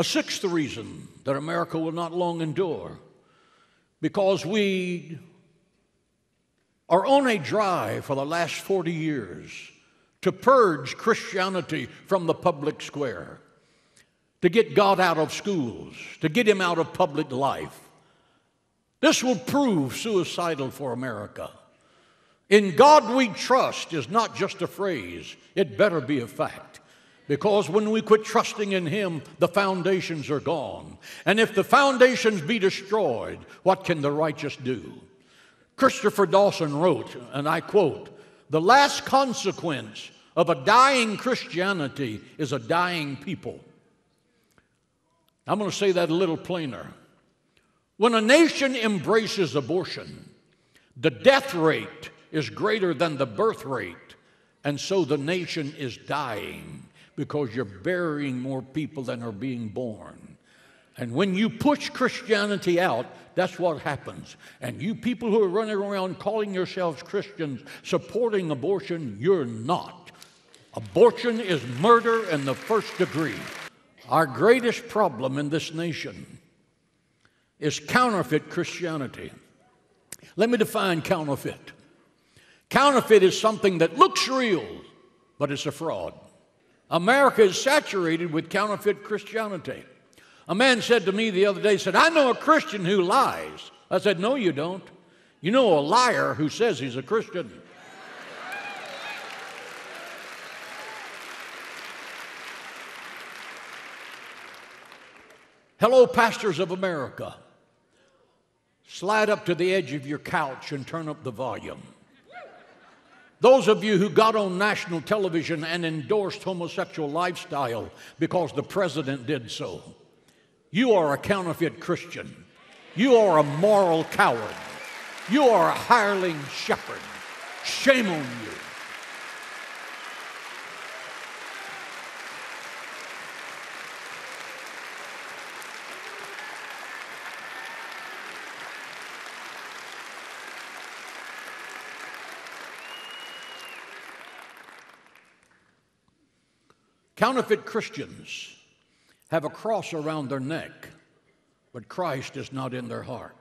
A sixth reason that America will not long endure because we are on a drive for the last 40 years to purge Christianity from the public square, to get God out of schools, to get him out of public life. This will prove suicidal for America. In God we trust is not just a phrase, it better be a fact. Because when we quit trusting in Him, the foundations are gone. And if the foundations be destroyed, what can the righteous do? Christopher Dawson wrote, and I quote, The last consequence of a dying Christianity is a dying people. I'm going to say that a little plainer. When a nation embraces abortion, the death rate is greater than the birth rate, and so the nation is dying because you're burying more people than are being born. And when you push Christianity out, that's what happens. And you people who are running around calling yourselves Christians, supporting abortion, you're not. Abortion is murder in the first degree. Our greatest problem in this nation is counterfeit Christianity. Let me define counterfeit. Counterfeit is something that looks real, but it's a fraud. America is saturated with counterfeit Christianity. A man said to me the other day, said, I know a Christian who lies. I said, No, you don't. You know a liar who says he's a Christian. Hello, pastors of America. Slide up to the edge of your couch and turn up the volume. Those of you who got on national television and endorsed homosexual lifestyle because the president did so, you are a counterfeit Christian. You are a moral coward. You are a hireling shepherd. Shame on you. Counterfeit Christians have a cross around their neck, but Christ is not in their heart.